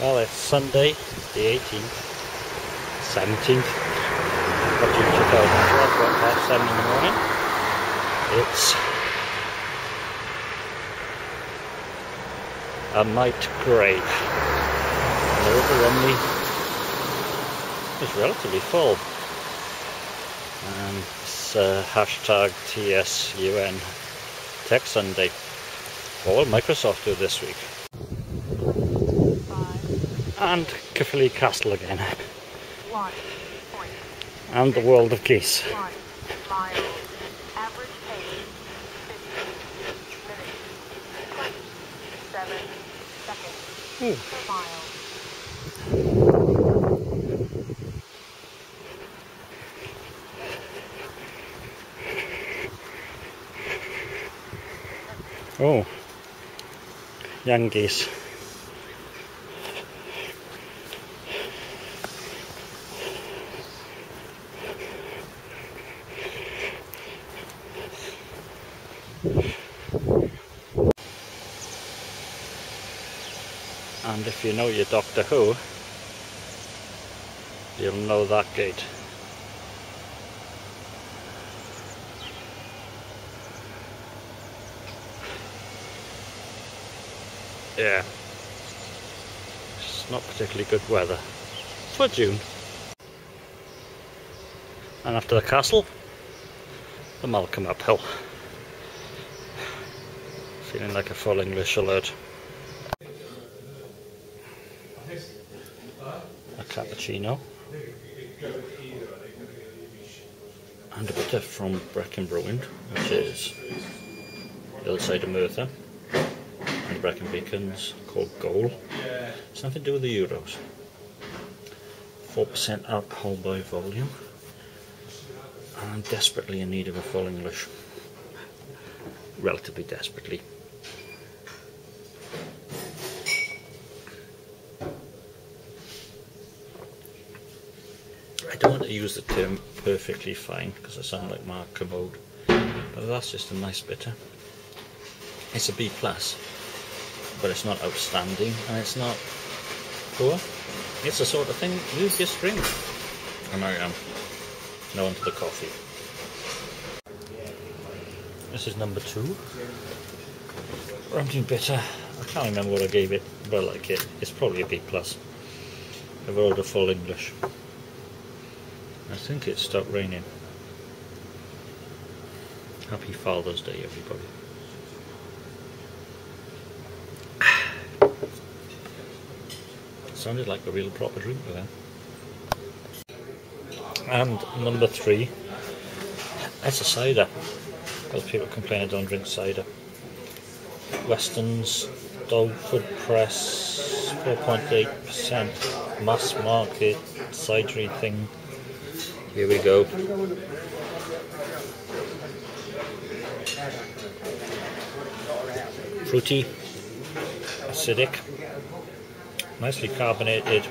Well, it's Sunday, the 18th, 17th of June 2012, about half 7 in the morning. It's a night grave. And the River Rhymney is relatively full. And it's uh, hashtag TSUN Tech Sunday. What will Microsoft do this week? And Caerphilly Castle again. One, and the world of geese. One, mile. Average pace, 50 minutes. 27 seconds per mile. Oh, young geese. And if you know your Doctor Who, you'll know that gate. Yeah, it's not particularly good weather for June. And after the castle, the Malcolm Uphill. Feeling like a full English alert. A cappuccino. And a bit from Brecon Brewing, which is the other side of Merthyr. And Brecon Beacons called Goal. It's nothing to do with the Euros. 4% alcohol by volume. And I'm desperately in need of a full English. Relatively desperately. I don't want to use the term perfectly fine because I sound like Mark Kermode, but that's just a nice bitter. It's a B plus, but it's not outstanding and it's not poor. It's the sort of thing you just drink. And I am. Now onto the coffee. This is number two. Rounding bitter. I can't remember what I gave it, but I like it. It's probably a B plus. I've ordered full English. I think it stopped raining. Happy Father's Day, everybody. sounded like a real proper drink then. And number three, it's a cider. Because people complain I don't drink cider. Weston's Stowford Press, 4.8% mass market cidery thing. Here we go. Fruity, acidic, nicely carbonated.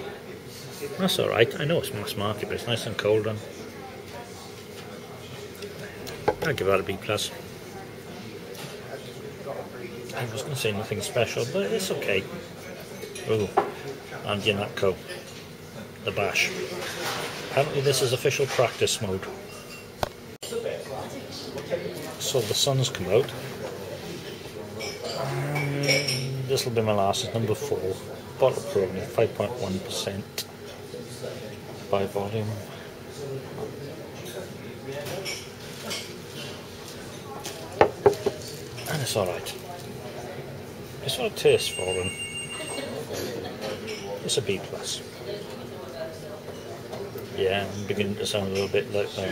That's alright. I know it's mass market, but it's nice and cold and I'd give that a B plus. I was going to say nothing special, but it's okay. Oh, and Yanatco, the bash. Apparently this is official practice mode. So the sun's come out. this will be my last, number four. Bottle Pro, 5.1% by volume. And it's alright. It's not a taste for them. It's a B plus. Yeah, I'm beginning to sound a little bit like that.